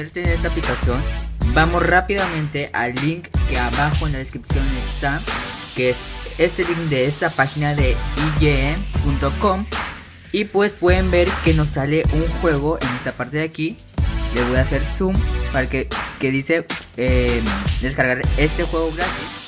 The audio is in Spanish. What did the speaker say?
poder tener esta aplicación, vamos rápidamente al link que abajo en la descripción está, que es este link de esta página de ign.com y pues pueden ver que nos sale un juego en esta parte de aquí. Le voy a hacer zoom para que, que dice eh, descargar este juego gratis.